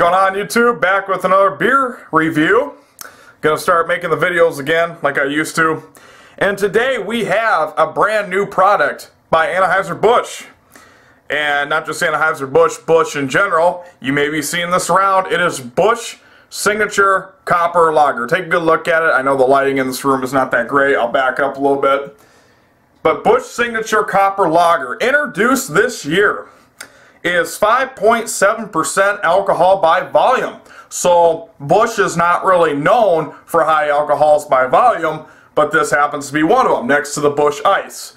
going on YouTube? Back with another beer review. Gonna start making the videos again like I used to. And today we have a brand new product by Anheuser-Busch. And not just Anheuser-Busch, Busch in general. You may be seeing this around. It is Busch Signature Copper Lager. Take a good look at it. I know the lighting in this room is not that great. I'll back up a little bit. But Busch Signature Copper Lager, introduced this year is 5.7% alcohol by volume. So Busch is not really known for high alcohols by volume, but this happens to be one of them, next to the Busch Ice.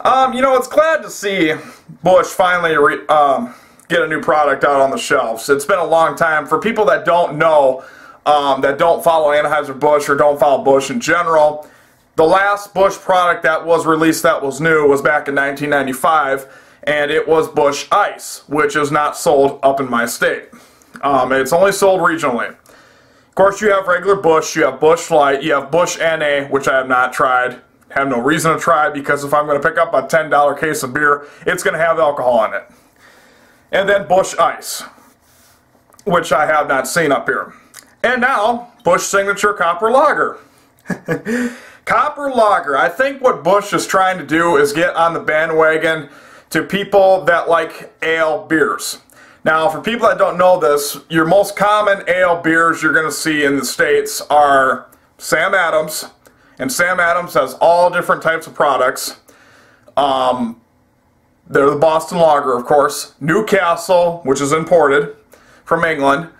Um, you know, it's glad to see Busch finally um, get a new product out on the shelves. It's been a long time. For people that don't know, um, that don't follow Anheuser-Busch or don't follow Busch in general, the last Busch product that was released that was new was back in 1995 and it was Busch Ice, which is not sold up in my state. Um, it's only sold regionally. Of course, you have regular Busch, you have Busch Light, you have Busch NA, which I have not tried. Have no reason to try because if I'm going to pick up a $10 case of beer, it's going to have alcohol in it. And then Busch Ice, which I have not seen up here. And now, Busch Signature Copper Lager. Copper Lager. I think what Busch is trying to do is get on the bandwagon to people that like ale beers. Now, for people that don't know this, your most common ale beers you're going to see in the States are Sam Adams, and Sam Adams has all different types of products. Um, they're the Boston Lager, of course. Newcastle, which is imported from England.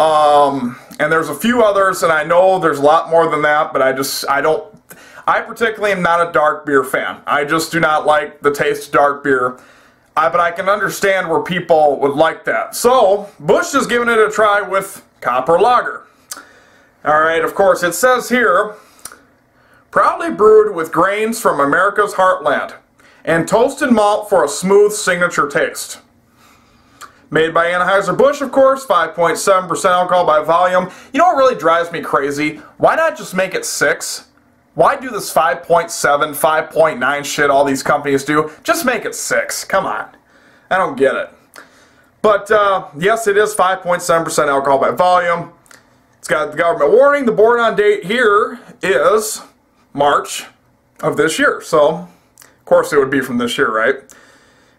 Um, and there's a few others, and I know there's a lot more than that, but I just, I don't I particularly am not a dark beer fan. I just do not like the taste of dark beer. Uh, but I can understand where people would like that. So, Busch is giving it a try with Copper Lager. Alright, of course, it says here, proudly brewed with grains from America's heartland and toasted malt for a smooth signature taste. Made by Anheuser-Busch, of course, 5.7% alcohol by volume. You know what really drives me crazy? Why not just make it 6? Why do this 5.7, 5.9 shit all these companies do? Just make it 6. Come on. I don't get it. But uh, yes, it is 5.7% alcohol by volume. It's got the government warning. The born on date here is March of this year. So, of course, it would be from this year, right?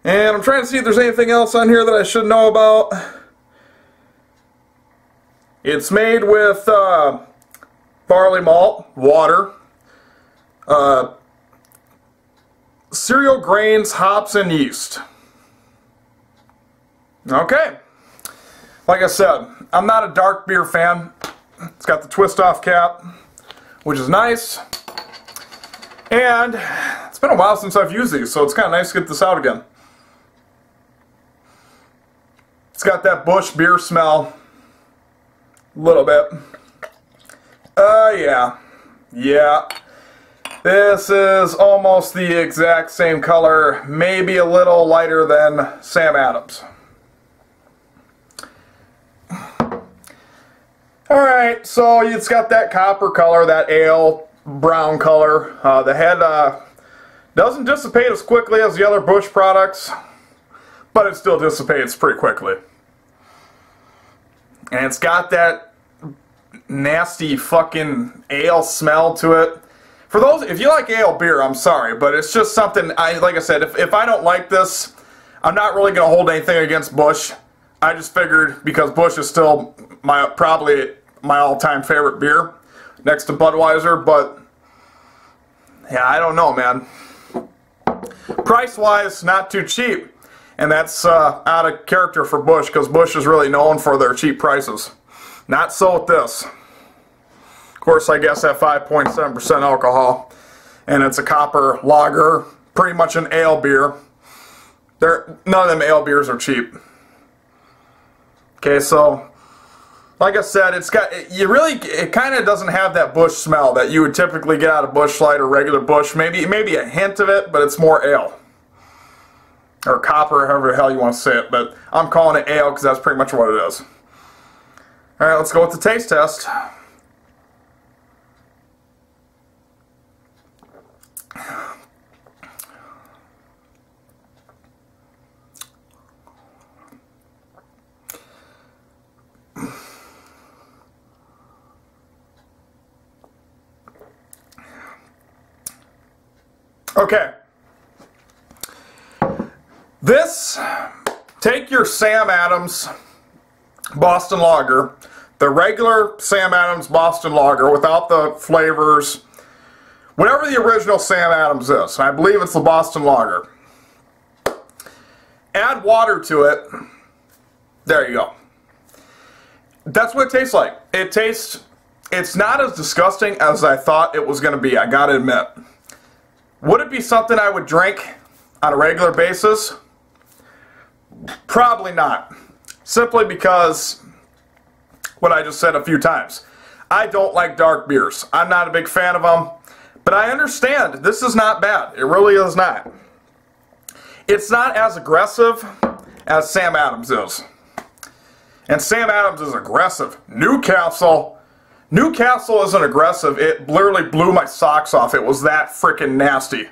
And I'm trying to see if there's anything else on here that I should know about. It's made with uh, barley malt, water, uh, cereal grains, hops, and yeast. Okay. Like I said, I'm not a dark beer fan. It's got the twist off cap, which is nice. And it's been a while since I've used these, so it's kind of nice to get this out again. It's got that Busch beer smell. A little bit. Uh, yeah. Yeah. This is almost the exact same color, maybe a little lighter than Sam Adams. Alright, so it's got that copper color, that ale brown color. Uh, the head uh, doesn't dissipate as quickly as the other Busch products, but it still dissipates pretty quickly. And it's got that nasty fucking ale smell to it for those, if you like ale beer, I'm sorry, but it's just something, I like I said, if, if I don't like this, I'm not really going to hold anything against Busch. I just figured because Busch is still my probably my all-time favorite beer next to Budweiser, but yeah, I don't know, man. Price-wise, not too cheap. And that's uh, out of character for Busch because Busch is really known for their cheap prices. Not so with this. Of course, I guess at 5.7% alcohol. And it's a copper lager, pretty much an ale beer. They're, none of them ale beers are cheap. Okay, so like I said, it's got you really it kind of doesn't have that Busch smell that you would typically get out of Busch Light or regular Busch. Maybe maybe a hint of it, but it's more ale or copper, however the hell you want to say it. But I'm calling it ale because that's pretty much what it is. All right, let's go with the taste test. Okay. This, take your Sam Adams Boston Lager, the regular Sam Adams Boston Lager without the flavors, whatever the original Sam Adams is. I believe it's the Boston Lager. Add water to it. There you go. That's what it tastes like. It tastes, it's not as disgusting as I thought it was going to be, I gotta admit. Would it be something I would drink on a regular basis? Probably not. Simply because what I just said a few times. I don't like dark beers. I'm not a big fan of them. But I understand. This is not bad. It really is not. It's not as aggressive as Sam Adams is. And Sam Adams is aggressive. Newcastle. Newcastle isn't aggressive. It literally blew my socks off. It was that freaking nasty.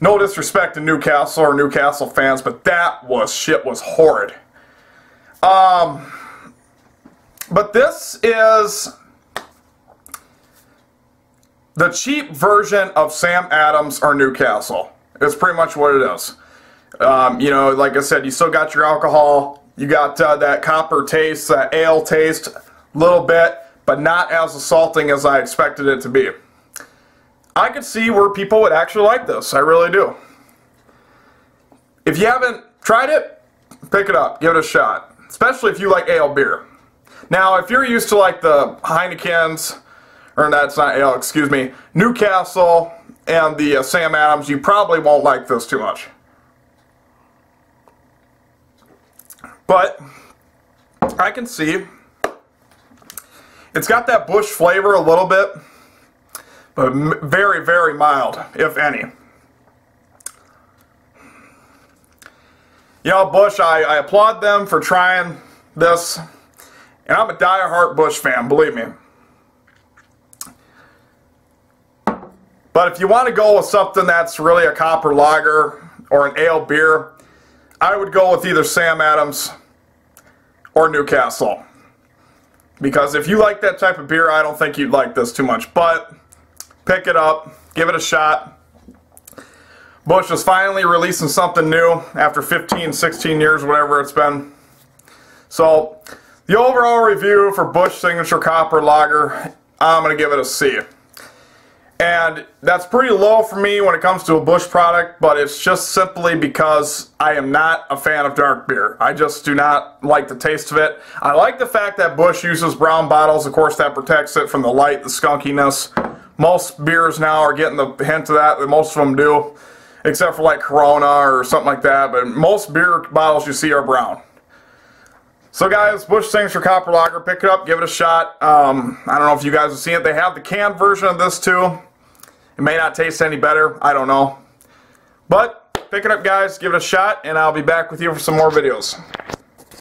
No disrespect to Newcastle or Newcastle fans, but that was shit was horrid. Um, but this is the cheap version of Sam Adams or Newcastle. It's pretty much what it is. Um, you know, like I said, you still got your alcohol. You got uh, that copper taste, that ale taste, little bit, but not as assaulting as I expected it to be. I could see where people would actually like this. I really do. If you haven't tried it, pick it up. Give it a shot. Especially if you like ale beer. Now, if you're used to like the Heineken's, or that's not ale, excuse me, Newcastle and the uh, Sam Adams, you probably won't like this too much. But I can see it's got that Busch flavor a little bit, but very, very mild, if any. You know, Busch, I, I applaud them for trying this, and I'm a die-hard Busch fan, believe me. But if you want to go with something that's really a copper lager or an ale beer, I would go with either Sam Adams or Newcastle. Because if you like that type of beer, I don't think you'd like this too much. But pick it up, give it a shot. Busch is finally releasing something new after 15, 16 years, whatever it's been. So, the overall review for Busch Signature Copper Lager, I'm going to give it a C. And that's pretty low for me when it comes to a Busch product, but it's just simply because I am not a fan of dark beer. I just do not like the taste of it. I like the fact that Busch uses brown bottles. Of course, that protects it from the light, the skunkiness. Most beers now are getting the hint of that, most of them do, except for like Corona or something like that. But most beer bottles you see are brown. So guys, Busch for Copper Lager, pick it up, give it a shot. Um, I don't know if you guys have seen it. They have the canned version of this too. It may not taste any better. I don't know. But pick it up, guys. Give it a shot, and I'll be back with you for some more videos.